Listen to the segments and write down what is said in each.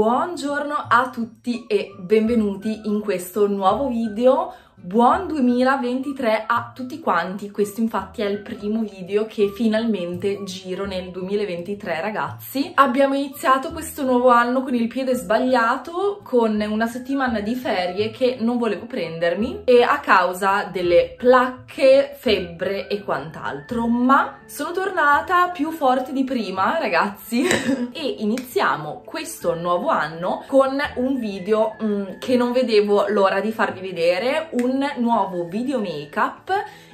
Buongiorno a tutti e benvenuti in questo nuovo video Buon 2023 a tutti quanti, questo infatti è il primo video che finalmente giro nel 2023 ragazzi. Abbiamo iniziato questo nuovo anno con il piede sbagliato, con una settimana di ferie che non volevo prendermi e a causa delle placche, febbre e quant'altro, ma sono tornata più forte di prima ragazzi. E iniziamo questo nuovo anno con un video mm, che non vedevo l'ora di farvi vedere, un un nuovo video make up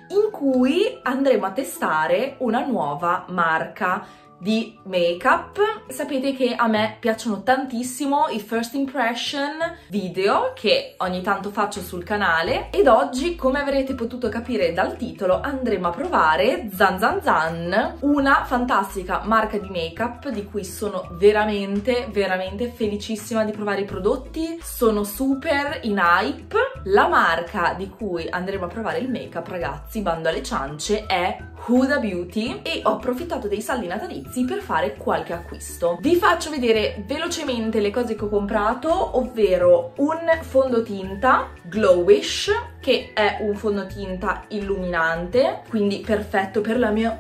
in cui andremo a testare una nuova marca di make-up. Sapete che a me piacciono tantissimo i first impression video che ogni tanto faccio sul canale ed oggi, come avrete potuto capire dal titolo, andremo a provare Zan Zan Zan, una fantastica marca di make-up di cui sono veramente, veramente felicissima di provare i prodotti. Sono super in hype. La marca di cui andremo a provare il make-up, ragazzi, bando alle ciance, è Huda Beauty e ho approfittato dei saldi natalizi per fare qualche acquisto. Vi faccio vedere velocemente le cose che ho comprato, ovvero un fondotinta Glowish, che è un fondotinta illuminante, quindi perfetto per la mia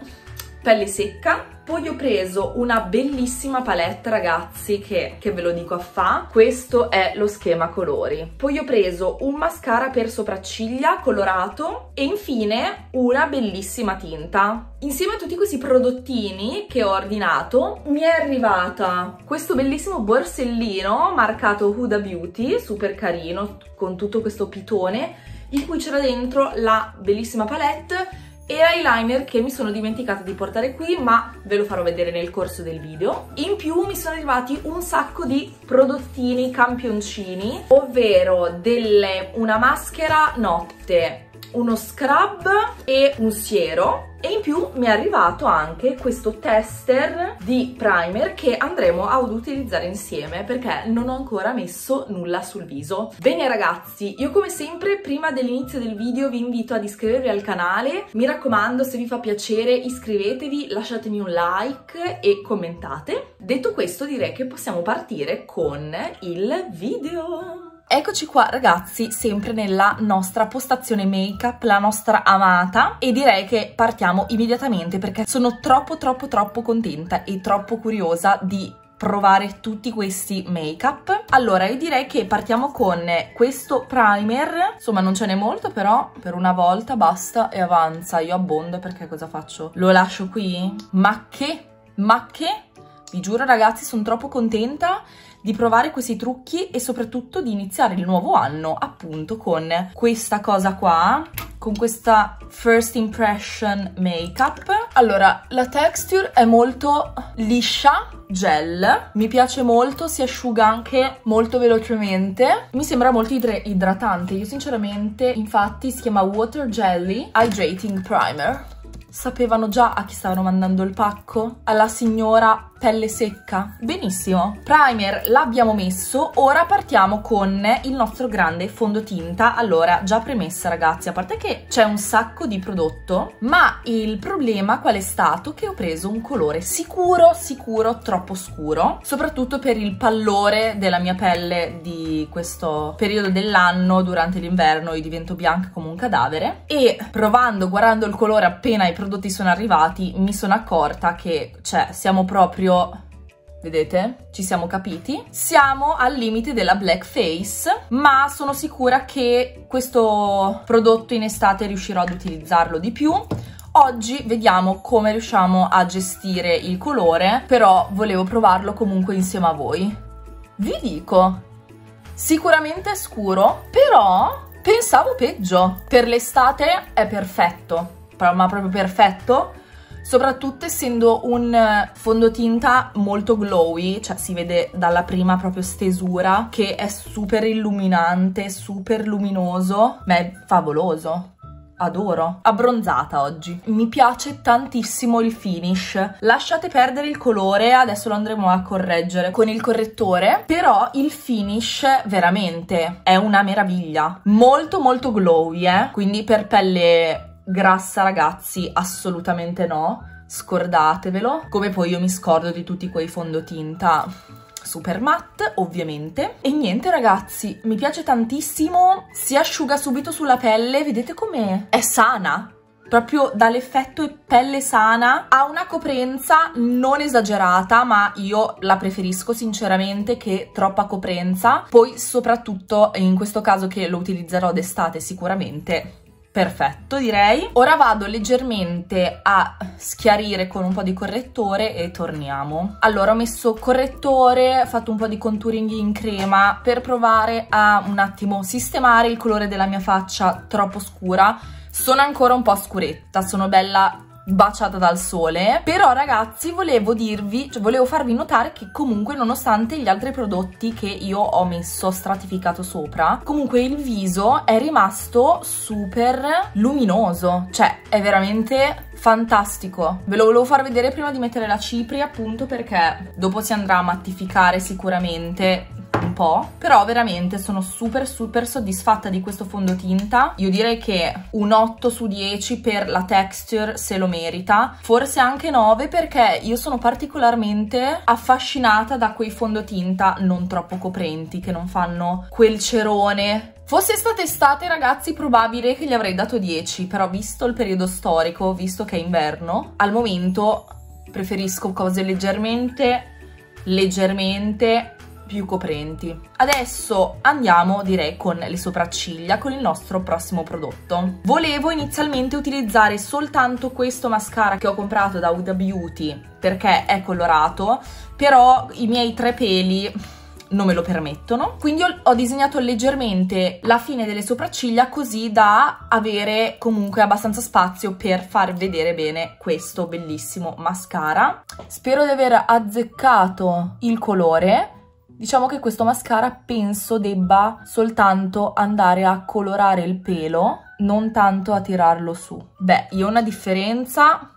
pelle secca poi ho preso una bellissima palette ragazzi che, che ve lo dico a fa, questo è lo schema colori. Poi ho preso un mascara per sopracciglia colorato e infine una bellissima tinta. Insieme a tutti questi prodottini che ho ordinato mi è arrivata questo bellissimo borsellino marcato Huda Beauty, super carino con tutto questo pitone in cui c'era dentro la bellissima palette e eyeliner che mi sono dimenticata di portare qui ma ve lo farò vedere nel corso del video. In più mi sono arrivati un sacco di prodottini campioncini ovvero delle, una maschera notte uno scrub e un siero e in più mi è arrivato anche questo tester di primer che andremo ad utilizzare insieme perché non ho ancora messo nulla sul viso. Bene ragazzi, io come sempre prima dell'inizio del video vi invito ad iscrivervi al canale, mi raccomando se vi fa piacere iscrivetevi, lasciatemi un like e commentate. Detto questo direi che possiamo partire con il video. Eccoci qua ragazzi, sempre nella nostra postazione make-up, la nostra amata e direi che partiamo immediatamente perché sono troppo troppo troppo contenta e troppo curiosa di provare tutti questi make-up. Allora, io direi che partiamo con questo primer, insomma non ce n'è molto però per una volta basta e avanza. Io abbondo perché cosa faccio? Lo lascio qui? Ma che? Ma che? Vi giuro ragazzi sono troppo contenta di provare questi trucchi e soprattutto di iniziare il nuovo anno appunto con questa cosa qua con questa first impression makeup. Allora la texture è molto liscia gel. Mi piace molto si asciuga anche molto velocemente. Mi sembra molto idratante. Io sinceramente infatti si chiama water jelly hydrating primer. Sapevano già a chi stavano mandando il pacco? Alla signora pelle secca? Benissimo. Primer l'abbiamo messo, ora partiamo con il nostro grande fondotinta. Allora, già premessa ragazzi, a parte che c'è un sacco di prodotto, ma il problema qual è stato? Che ho preso un colore sicuro, sicuro, troppo scuro, soprattutto per il pallore della mia pelle di questo periodo dell'anno, durante l'inverno io divento bianca come un cadavere e provando, guardando il colore appena i prodotti sono arrivati, mi sono accorta che, cioè, siamo proprio vedete? Ci siamo capiti. Siamo al limite della blackface, ma sono sicura che questo prodotto in estate riuscirò ad utilizzarlo di più. Oggi vediamo come riusciamo a gestire il colore, però volevo provarlo comunque insieme a voi. Vi dico, sicuramente è scuro, però pensavo peggio. Per l'estate è perfetto, ma proprio perfetto soprattutto essendo un eh, fondotinta molto glowy, cioè si vede dalla prima proprio stesura che è super illuminante, super luminoso, ma è favoloso adoro. Abbronzata oggi. Mi piace tantissimo il finish. Lasciate perdere il colore, adesso lo andremo a correggere con il correttore, però il finish veramente è una meraviglia. Molto molto glowy, eh? Quindi per pelle grassa ragazzi assolutamente no, scordatevelo, come poi io mi scordo di tutti quei fondotinta super matte ovviamente. E niente ragazzi mi piace tantissimo. Si asciuga subito sulla pelle vedete com'è? È sana. Proprio dall'effetto pelle sana. Ha una coprenza non esagerata ma io la preferisco sinceramente che troppa coprenza. Poi soprattutto in questo caso che lo utilizzerò d'estate sicuramente perfetto direi. Ora vado leggermente a schiarire con un po' di correttore e torniamo. Allora ho messo correttore, fatto un po' di contouring in crema per provare a un attimo sistemare il colore della mia faccia troppo scura. Sono ancora un po' scuretta, sono bella baciata dal sole. Però ragazzi volevo dirvi cioè volevo farvi notare che comunque nonostante gli altri prodotti che io ho messo stratificato sopra comunque il viso è rimasto super luminoso. Cioè è veramente fantastico. Ve lo volevo far vedere prima di mettere la cipria appunto perché dopo si andrà a mattificare sicuramente un po', però veramente sono super super soddisfatta di questo fondotinta. Io direi che un 8 su 10 per la texture se lo merita, forse anche 9 perché io sono particolarmente affascinata da quei fondotinta non troppo coprenti che non fanno quel cerone Fosse stata estate, ragazzi, probabile che gli avrei dato 10, però visto il periodo storico, visto che è inverno, al momento preferisco cose leggermente, leggermente più coprenti. Adesso andiamo direi con le sopracciglia con il nostro prossimo prodotto. Volevo inizialmente utilizzare soltanto questo mascara che ho comprato da Huda Beauty perché è colorato, però i miei tre peli non me lo permettono. Quindi ho, disegnato leggermente la fine delle sopracciglia così da avere comunque abbastanza spazio per far vedere bene questo bellissimo mascara. Spero di aver azzeccato il colore Diciamo che questo mascara penso debba soltanto andare a colorare il pelo, non tanto a tirarlo su. Beh, io una differenza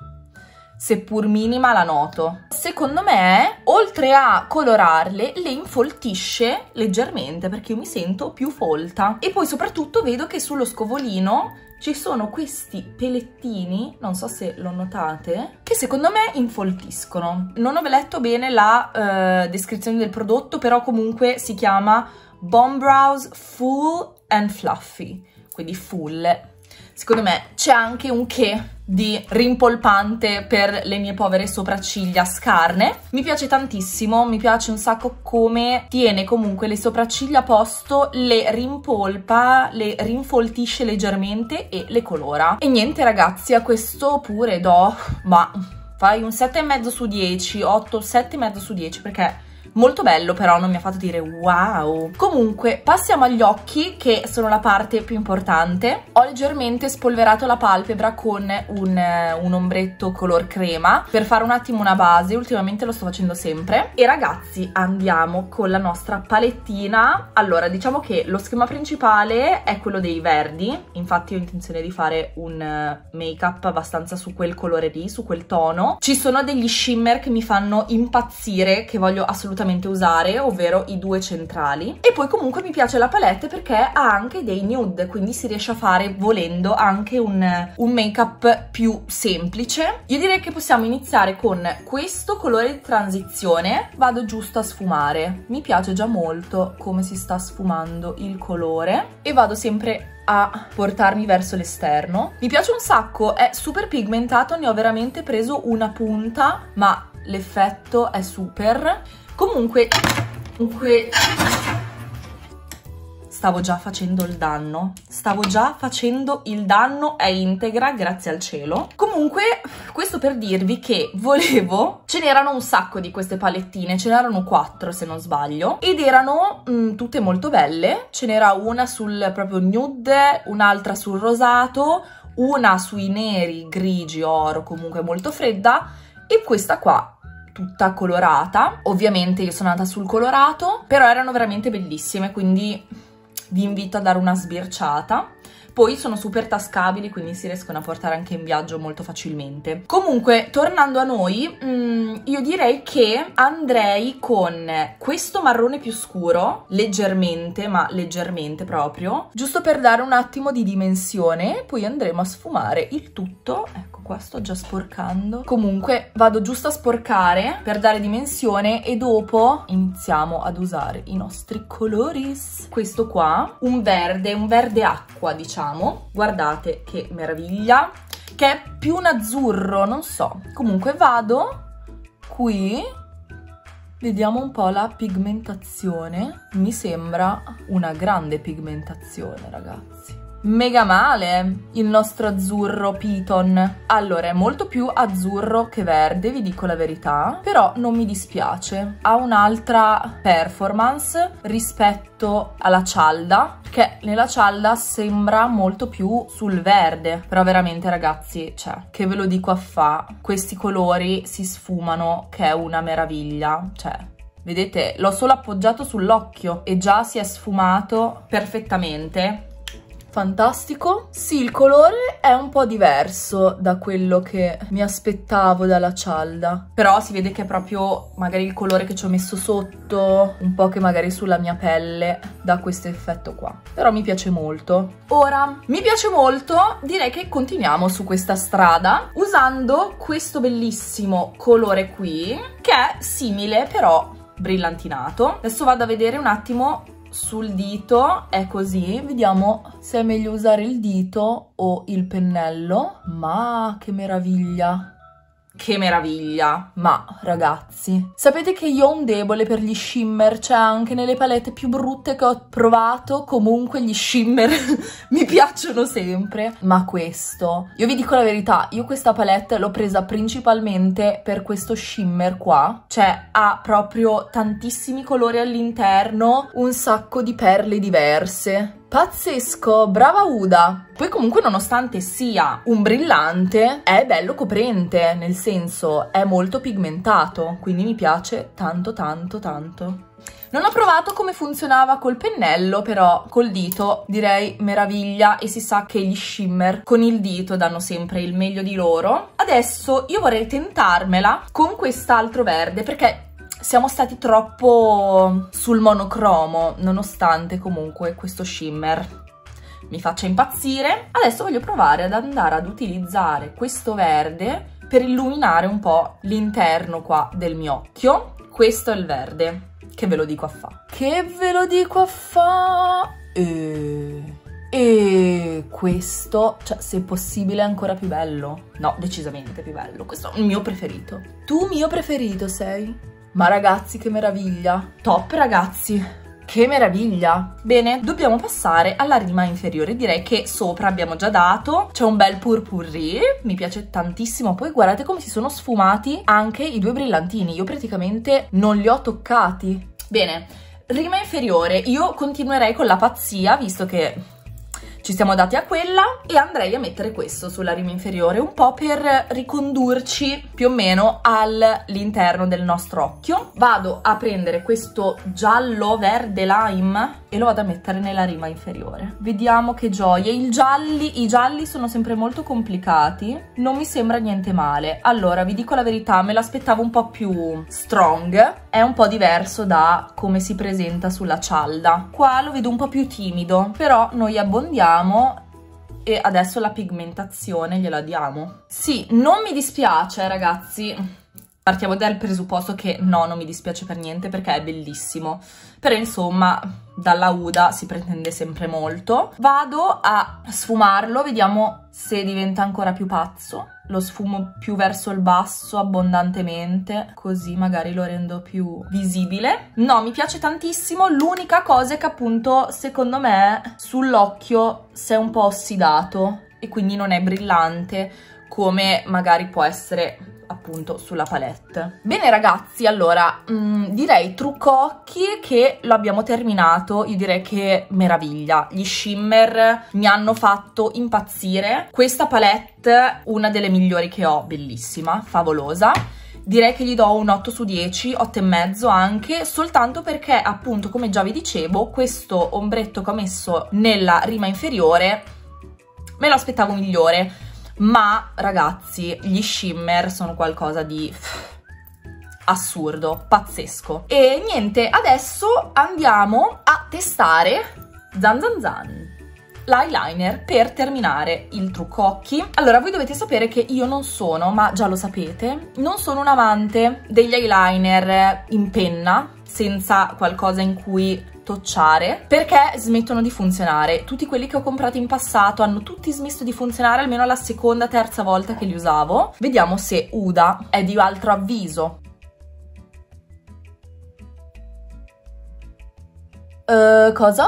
seppur minima la noto. Secondo me, oltre a colorarle, le infoltisce leggermente perché io mi sento più folta. E poi soprattutto vedo che sullo scovolino ci sono questi pelettini, non so se lo notate, che secondo me infoltiscono. Non ho letto bene la uh, descrizione del prodotto, però comunque si chiama Bomb Brows Full and Fluffy, quindi full. Secondo me c'è anche un che di rimpolpante per le mie povere sopracciglia scarne. Mi piace tantissimo, mi piace un sacco come tiene comunque le sopracciglia a posto, le rimpolpa, le rinfoltisce leggermente e le colora. E niente ragazzi, a questo pure do, ma fai un 7,5 su 10, 8, 7,5 su 10 perché Molto bello però, non mi ha fatto dire wow. Comunque, passiamo agli occhi, che sono la parte più importante. Ho leggermente spolverato la palpebra con un, un ombretto color crema per fare un attimo una base, ultimamente lo sto facendo sempre. E ragazzi, andiamo con la nostra palettina. Allora, diciamo che lo schema principale è quello dei verdi, infatti ho intenzione di fare un make-up abbastanza su quel colore lì, su quel tono. Ci sono degli shimmer che mi fanno impazzire, che voglio assolutamente assolutamente usare, ovvero i due centrali. E poi comunque mi piace la palette perché ha anche dei nude, quindi si riesce a fare, volendo, anche un, un make-up più semplice. Io direi che possiamo iniziare con questo colore di transizione. Vado giusto a sfumare. Mi piace già molto come si sta sfumando il colore e vado sempre a portarmi verso l'esterno. Mi piace un sacco, è super pigmentato, ne ho veramente preso una punta, ma l'effetto è super. Comunque, comunque stavo già facendo il danno. Stavo già facendo il danno, è integra, grazie al cielo. Comunque, questo per dirvi che volevo... Ce n'erano un sacco di queste palettine, ce n'erano quattro se non sbaglio, ed erano mh, mm, tutte molto belle. Ce n'era una sul proprio nude, un'altra sul rosato, una sui neri, grigi, oro, comunque molto fredda, e questa qua tutta colorata. Ovviamente io sono andata sul colorato, però erano veramente bellissime, quindi vi invito a dare una sbirciata. Poi sono super tascabili quindi si riescono a portare anche in viaggio molto facilmente. Comunque tornando a noi mh, mm, io direi che andrei con questo marrone più scuro leggermente ma leggermente proprio giusto per dare un attimo di dimensione poi andremo a sfumare il tutto. Ecco qua sto già sporcando. Comunque vado giusto a sporcare per dare dimensione e dopo iniziamo ad usare i nostri colori questo qua un verde un verde acqua diciamo guardate che meraviglia che è più un azzurro non so comunque vado qui Vediamo un po' la pigmentazione. Mi sembra una grande pigmentazione, ragazzi mega male il nostro azzurro Piton. Allora, è molto più azzurro che verde, vi dico la verità, però non mi dispiace. Ha un'altra performance rispetto alla cialda, che nella cialda sembra molto più sul verde, però veramente ragazzi, cioè, che ve lo dico a fa, questi colori si sfumano, che è una meraviglia, cioè... Vedete, l'ho solo appoggiato sull'occhio e già si è sfumato perfettamente fantastico. Sì, il colore è un po' diverso da quello che mi aspettavo dalla cialda, però si vede che è proprio magari il colore che ci ho messo sotto, un po' che magari sulla mia pelle dà questo effetto qua. Però mi piace molto. Ora, mi piace molto, direi che continuiamo su questa strada usando questo bellissimo colore qui, che è simile però brillantinato. Adesso vado a vedere un attimo sul dito è così. Vediamo se è meglio usare il dito o il pennello. Ma che meraviglia che meraviglia! Ma ragazzi, sapete che io ho un debole per gli shimmer, cioè anche nelle palette più brutte che ho provato, comunque gli shimmer mi piacciono sempre. Ma questo, io vi dico la verità, io questa palette l'ho presa principalmente per questo shimmer qua, cioè ha proprio tantissimi colori all'interno, un sacco di perle diverse. Pazzesco, brava Uda! Poi comunque nonostante sia un brillante, è bello coprente, nel senso è molto pigmentato, quindi mi piace tanto tanto tanto. Non ho provato come funzionava col pennello, però col dito direi meraviglia e si sa che gli shimmer con il dito danno sempre il meglio di loro. Adesso io vorrei tentarmela con quest'altro verde perché siamo stati troppo sul monocromo, nonostante comunque questo shimmer mi faccia impazzire. Adesso voglio provare ad andare ad utilizzare questo verde per illuminare un po' l'interno qua del mio occhio. Questo è il verde, che ve lo dico a fa. Che ve lo dico a fa? E... E questo, cioè, se possibile, è ancora più bello. No, decisamente più bello. Questo è il mio preferito. Tu mio preferito sei? Ma ragazzi, che meraviglia! Top, ragazzi! Che meraviglia! Bene, dobbiamo passare alla rima inferiore. Direi che sopra abbiamo già dato. C'è un bel purpurri, mi piace tantissimo. Poi guardate come si sono sfumati anche i due brillantini. Io praticamente non li ho toccati. Bene, rima inferiore. Io continuerei con la pazzia, visto che ci siamo dati a quella e andrei a mettere questo sulla rima inferiore un po' per ricondurci più o meno all'interno del nostro occhio. Vado a prendere questo giallo verde lime e lo vado a mettere nella rima inferiore. Vediamo che gioia. Il gialli, I gialli sono sempre molto complicati, non mi sembra niente male. Allora, vi dico la verità, me l'aspettavo un po' più strong, è un po' diverso da come si presenta sulla cialda. Qua lo vedo un po' più timido, però noi abbondiamo abbiamo e adesso la pigmentazione gliela diamo. Sì, non mi dispiace ragazzi, partiamo dal presupposto che no, non mi dispiace per niente perché è bellissimo, però insomma dalla Uda si pretende sempre molto. Vado a sfumarlo, vediamo se diventa ancora più pazzo lo sfumo più verso il basso abbondantemente, così magari lo rendo più visibile. No, mi piace tantissimo, l'unica cosa è che appunto secondo me sull'occhio si è un po' ossidato e quindi non è brillante come magari può essere appunto sulla palette. Bene ragazzi, allora mh, mm, direi trucco occhi che lo abbiamo terminato, io direi che meraviglia, gli shimmer mi hanno fatto impazzire, questa palette una delle migliori che ho, bellissima, favolosa, direi che gli do un 8 su 10, 8 e mezzo anche, soltanto perché appunto come già vi dicevo questo ombretto che ho messo nella rima inferiore me lo aspettavo migliore, ma ragazzi, gli shimmer sono qualcosa di assurdo, pazzesco. E niente, adesso andiamo a testare Zan Zan Zan l'eyeliner per terminare il trucco occhi. Allora, voi dovete sapere che io non sono, ma già lo sapete, non sono un amante degli eyeliner in penna, senza qualcosa in cui tocciare perché smettono di funzionare. Tutti quelli che ho comprato in passato hanno tutti smesso di funzionare almeno la seconda, terza volta che li usavo. Vediamo se Uda è di altro avviso. Uh, cosa?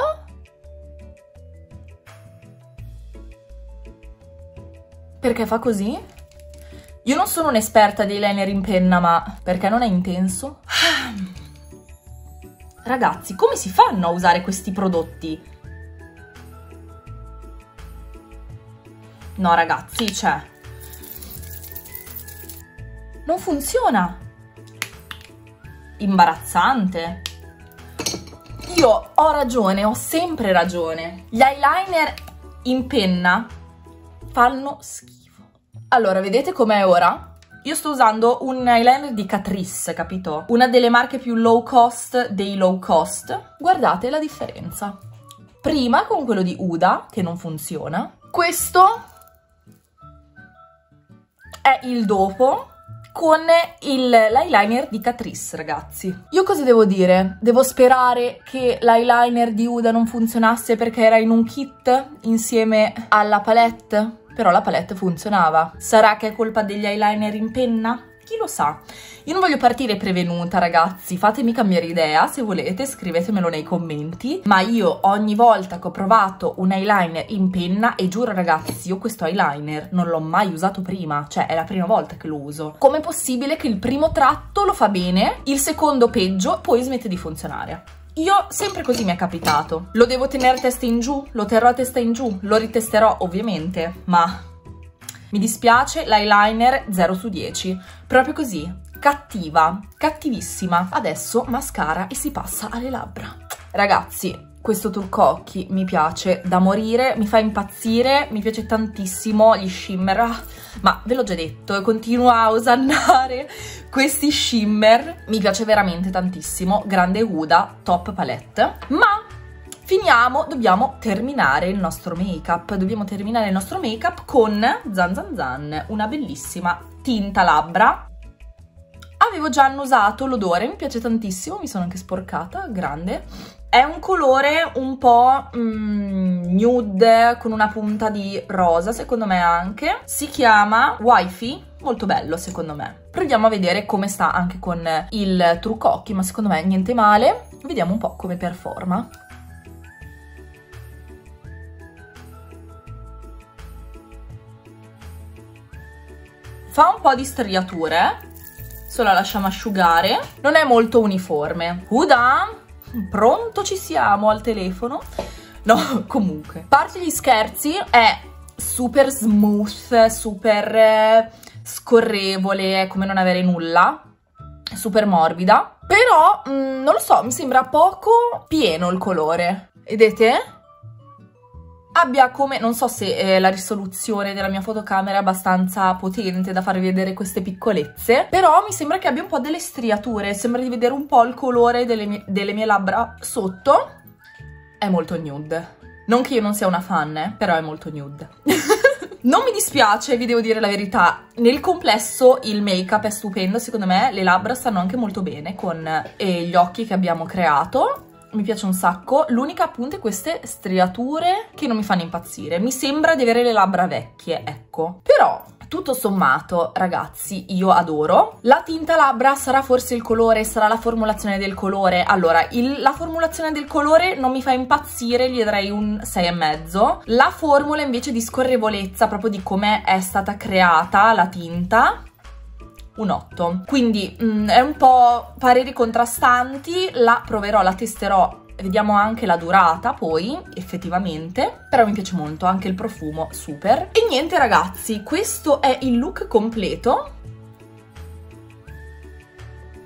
Perché fa così? Io non sono un'esperta di eyeliner in penna, ma perché non è intenso? Ragazzi, come si fanno a usare questi prodotti? No, ragazzi, cioè... Non funziona! Imbarazzante! Io ho ragione, ho sempre ragione. Gli eyeliner in penna fanno schifo. Allora, vedete com'è ora? Io sto usando un eyeliner di Catrice, capito? Una delle marche più low cost dei low cost. Guardate la differenza. Prima con quello di Uda, che non funziona. Questo è il dopo con l'eyeliner di Catrice, ragazzi. Io cosa devo dire? Devo sperare che l'eyeliner di Uda non funzionasse perché era in un kit insieme alla palette? Però la palette funzionava. Sarà che è colpa degli eyeliner in penna? chi lo sa. Io non voglio partire prevenuta ragazzi, fatemi cambiare idea, se volete scrivetemelo nei commenti, ma io ogni volta che ho provato un eyeliner in penna, e giuro ragazzi, io questo eyeliner non l'ho mai usato prima, cioè è la prima volta che lo uso. Com'è possibile che il primo tratto lo fa bene, il secondo peggio, poi smette di funzionare? Io sempre così mi è capitato. Lo devo tenere testa in giù, lo terrò a testa in giù, lo ritesterò ovviamente, ma mi dispiace, l'eyeliner 0 su 10. Proprio così, cattiva, cattivissima. Adesso mascara e si passa alle labbra. Ragazzi, questo trucco occhi mi piace da morire, mi fa impazzire, mi piace tantissimo gli shimmer, ah, ma ve l'ho già detto continuo a osannare questi shimmer, mi piace veramente tantissimo, grande Huda, top palette, ma finiamo, dobbiamo terminare il nostro make up, dobbiamo terminare il nostro make up con Zan Zan Zan, una bellissima tinta labbra. Avevo già annusato l'odore, mi piace tantissimo, mi sono anche sporcata, grande. È un colore un po' mm, nude, con una punta di rosa, secondo me anche. Si chiama Wifi, molto bello secondo me. Proviamo a vedere come sta anche con il trucco occhi, ma secondo me niente male. Vediamo un po' come performa. fa un po' di striature, se la lasciamo asciugare, non è molto uniforme. Huda, pronto ci siamo al telefono? No, comunque. A parte gli scherzi, è super smooth, super eh, scorrevole, come non avere nulla, super morbida, però, mh, mm, non lo so, mi sembra poco pieno il colore. Vedete? Abbia come, non so se eh, la risoluzione della mia fotocamera è abbastanza potente da farvi vedere queste piccolezze, però mi sembra che abbia un po' delle striature, sembra di vedere un po' il colore delle mie, delle mie labbra sotto, è molto nude. Non che io non sia una fan, eh, però è molto nude. Non mi dispiace, vi devo dire la verità, nel complesso il make-up è stupendo, secondo me le labbra stanno anche molto bene con eh, gli occhi che abbiamo creato mi piace un sacco, l'unica appunto è queste striature che non mi fanno impazzire, mi sembra di avere le labbra vecchie, ecco. Però tutto sommato, ragazzi, io adoro. La tinta labbra sarà forse il colore, sarà la formulazione del colore. Allora, il, la formulazione del colore non mi fa impazzire, gli darei un 6,5. La formula invece di scorrevolezza, proprio di come è stata creata la tinta, un 8. Quindi mh, mm, è un po' pareri contrastanti, la proverò, la testerò vediamo anche la durata poi effettivamente però mi piace molto anche il profumo super e niente ragazzi questo è il look completo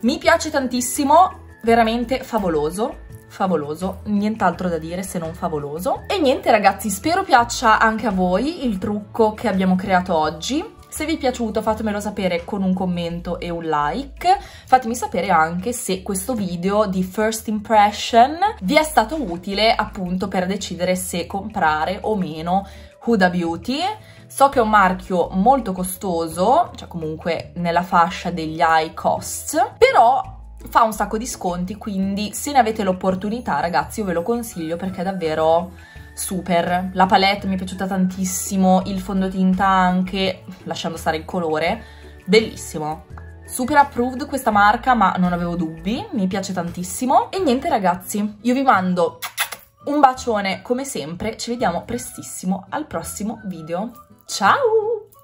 mi piace tantissimo veramente favoloso favoloso, nient'altro da dire se non favoloso. E niente ragazzi, spero piaccia anche a voi il trucco che abbiamo creato oggi. Se vi è piaciuto fatemelo sapere con un commento e un like. Fatemi sapere anche se questo video di first impression vi è stato utile appunto per decidere se comprare o meno Huda Beauty. So che è un marchio molto costoso, cioè comunque nella fascia degli high cost, però fa un sacco di sconti, quindi se ne avete l'opportunità ragazzi io ve lo consiglio perché è davvero super. La palette mi è piaciuta tantissimo, il fondotinta anche, lasciando stare il colore, bellissimo. Super approved questa marca, ma non avevo dubbi, mi piace tantissimo. E niente ragazzi, io vi mando un bacione come sempre, ci vediamo prestissimo al prossimo video. Ciao!